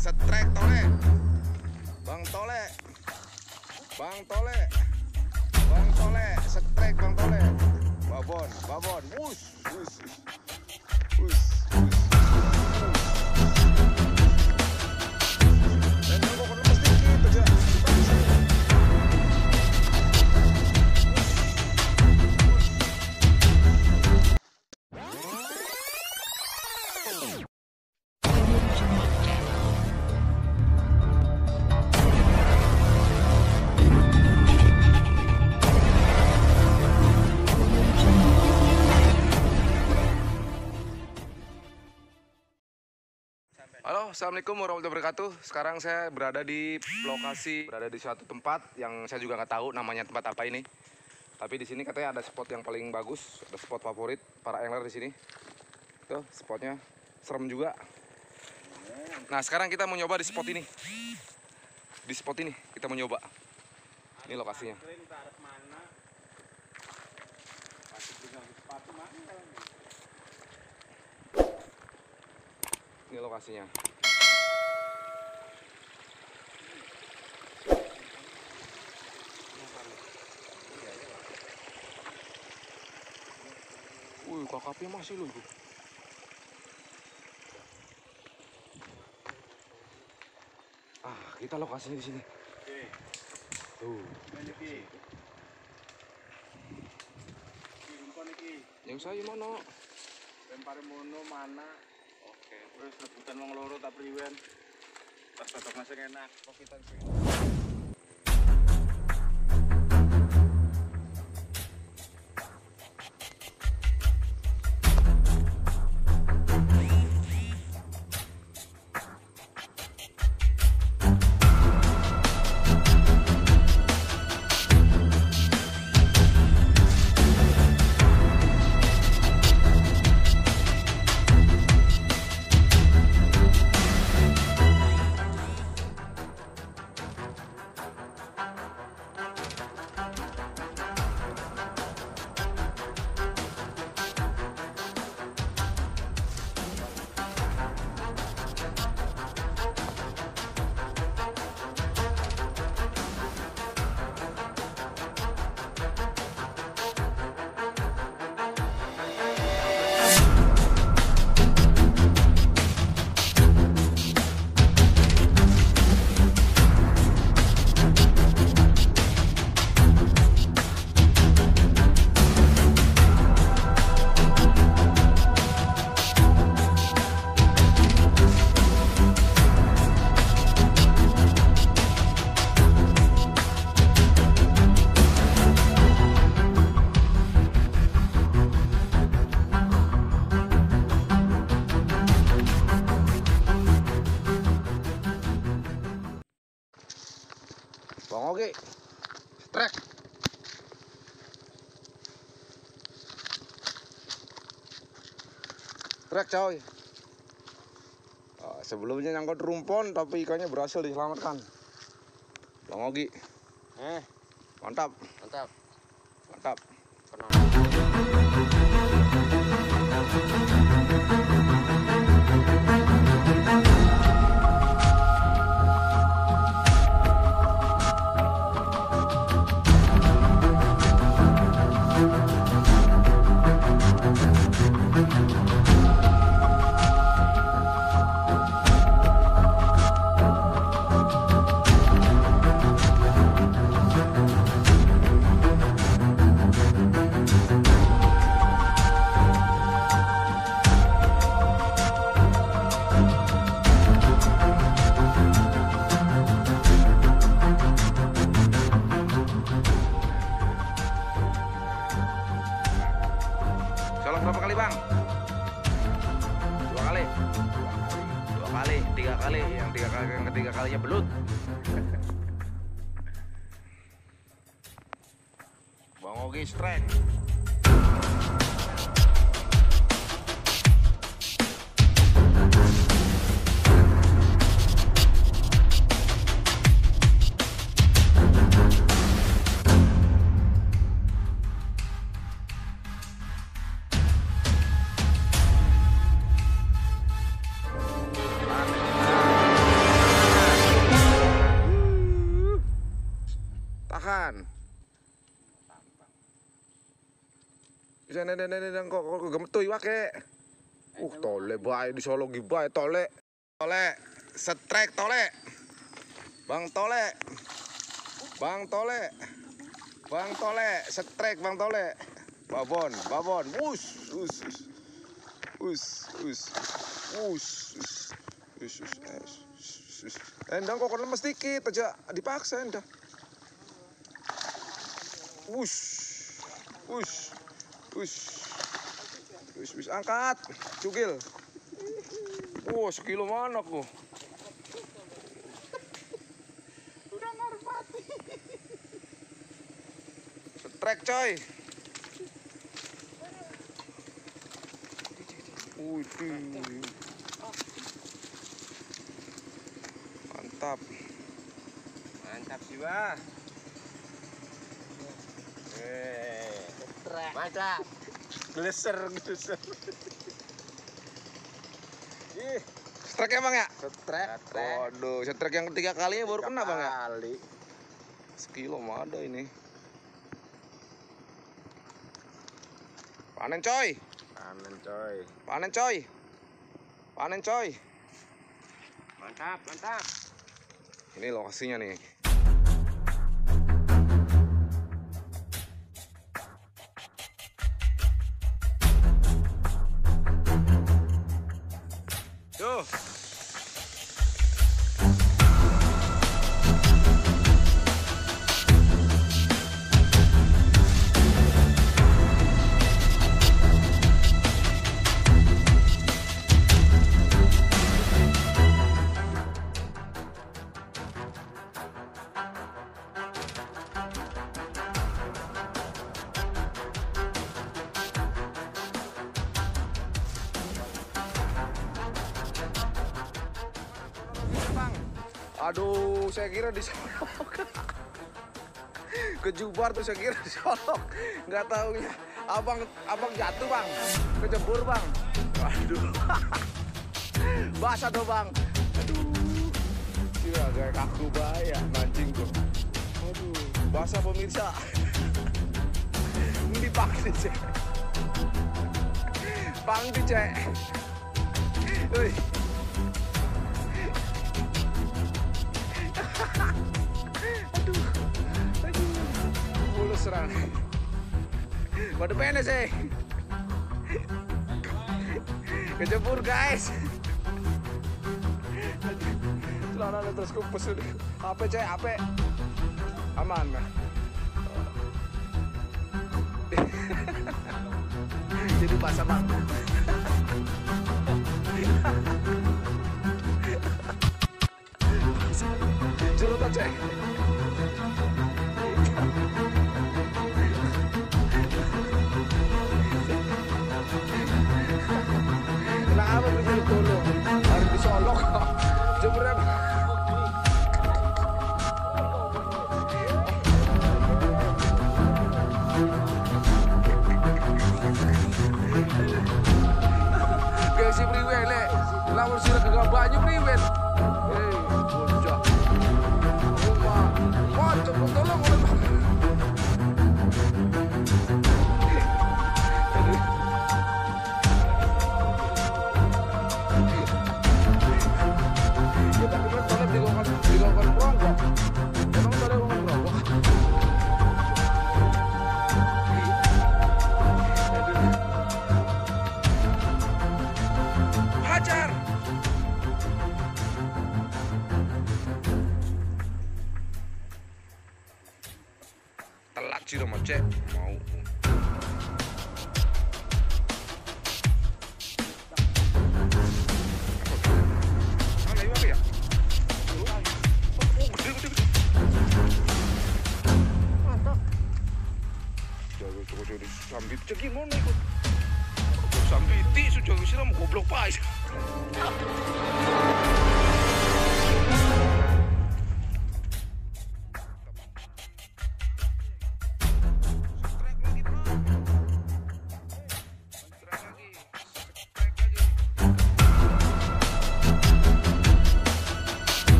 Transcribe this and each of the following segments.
setrek tole. Bang Tole. Bang Tole. Bang Tole, setrek Bang Tole. Babon, babon. Wush, wush. Wush, Halo, assalamualaikum warahmatullahi wabarakatuh. Sekarang saya berada di lokasi, berada di suatu tempat yang saya juga nggak tahu namanya tempat apa ini. Tapi di sini katanya ada spot yang paling bagus, ada spot favorit para angler di sini. Tuh, spotnya serem juga. Nah, sekarang kita mau nyoba di spot ini. Di spot ini kita mau nyoba. Ini lokasinya. Ini lokasinya. Wih, kakapnya masih loh itu. Ah, kita lokasinya di sini. Tuh. Yang saya mana? Lempare mono mana? Oke, terus rebutan wong loro tak priwen. Pas batok masih enak. Kok kita Trek coy. Ah, sebelumnya nyangkut rumpon tapi ikannya berhasil diselamatkan. Bang Ogi, Eh, mantap, mantap. mantap. Colok berapa kali bang? Dua kali. Dua kali, tiga kali. Yang tiga kali, yang ketiga kalinya belut. Bang Ogi strike. Tampang. Bisa nendang nendang kok kok gemetui wake. Eh, uh tole bae di Solo tole. Tole setrek tole. Bang tole. Bang tole. Bang tole setrek Bang tole. Babon, babon. Us us us. Us us. Us us. Us us. Endang kok lemes dikit aja dipaksa endang. Us. Us. Us. Us, us. angkat. Cugil. Wah, sekilo mana kok? Udah ngarep mati. Setrek coy. Widih. Mantap. Mantap sih, Eh, mantap. Gleser, gleser. Ih, Setrek ya bang ya? setrek. Waduh, setrek yang ketiga kali ya baru kena bang ya? Kali. Sekilo mah ada ini. Panen coy, Panen coy. panen coy. Panen coy. Mantap, mantap. Ini lokasinya nih. Tuh. Aduh, saya kira di Solok. Kejubar tuh saya kira di Solok. Nggak taunya. Abang, abang jatuh bang. Kejebur bang. Aduh. Basah tuh bang. Aduh. Iya, kayak kaku bahaya mancing tuh. Aduh, basah pemirsa. Ini pang di cek. Pang di cek. Wih. pada penes eh. Kejebur guys. Celana terus kumpus udah apa cek? Apa? Aman nah jadi basah bang jerut aja Jemurnya Kayak si priwen le. Lawan kagak banyak priwen. Eh, bocah.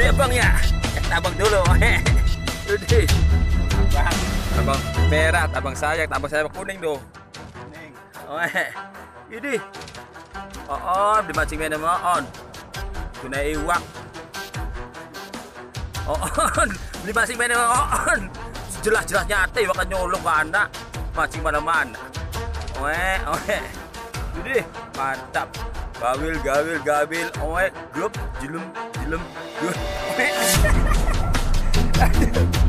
Gede bang ya. Tabak dulu. Udah. bang Abang merah, abang sayang, abang sayang kuning tuh. ning Oh, eh. Oh, oh, dimancing mana mo on. Guna iwak. Oh, on. Dimancing mana mo on. Jelas-jelas nyata iwak nyolong ke anak. Mancing mana-mana. Oh, eh. Ini mantap. Gabil, gabil, gabil. Omek, grup, cilum, cilum, grup.